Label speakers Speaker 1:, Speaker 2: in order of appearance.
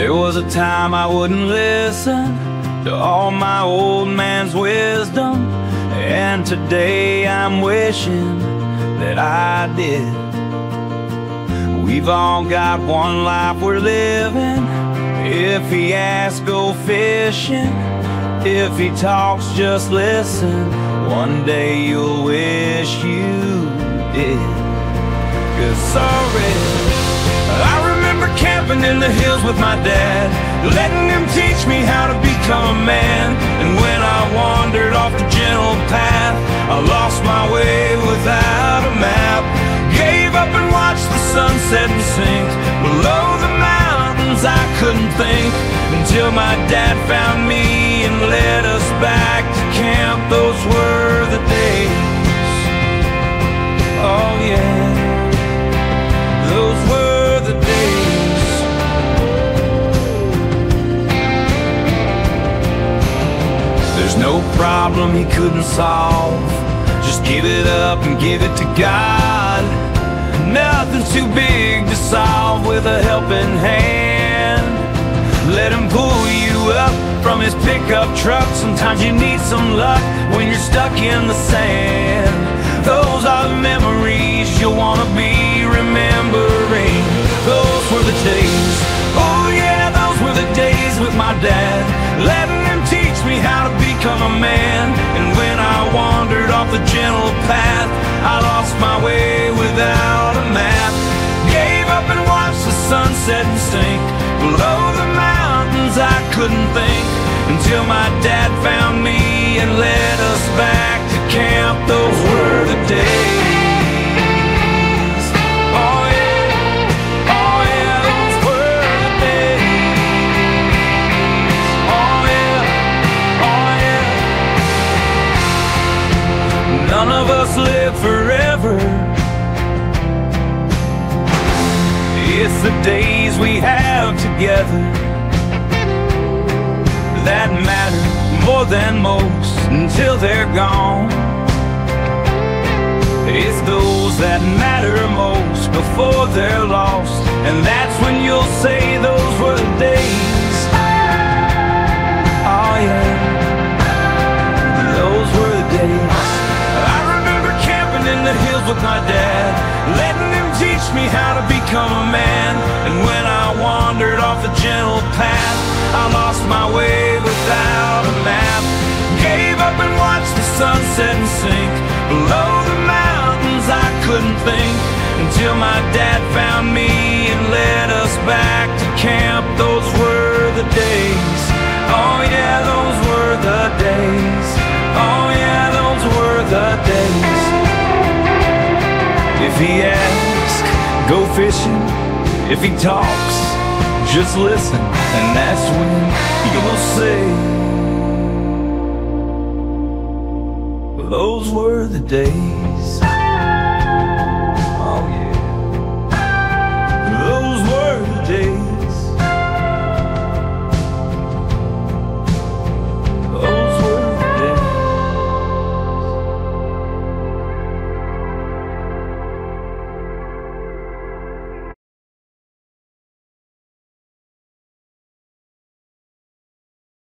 Speaker 1: There was a time I wouldn't listen to all my old man's wisdom, and today I'm wishing that I did. We've all got one life we're living. If he asks, go fishing. If he talks, just listen. One day you'll wish you did. Cause sorry, camping in the hills with my dad, letting him teach me how to become a man. And when I wandered off the gentle path, I lost my way without a map. Gave up and watched the sunset and sink below the mountains. I couldn't think until my dad found me no problem he couldn't solve. Just give it up and give it to God. Nothing's too big to solve with a helping hand. Let him pull you up from his pickup truck. Sometimes you need some luck when you're stuck in the sand. Man. And when I wandered off the gentle path, I lost my way without a map. Gave up and watched the sunset and sink below the mountains. I couldn't think until my dad found me and led None of us live forever. It's the days we have together that matter more than most until they're gone. It's those that matter most before they're lost, and that's when you'll say those were the days. With my dad, letting him teach me how to become a man. And when I wandered off the gentle path, I lost my way without a map. Gave up and watched the sunset and sink below the mountains. I couldn't think until my dad found me and led us back to camp. Those were the days. He asks, go fishing. If he talks, just listen. And that's when you'll say, Those were the days.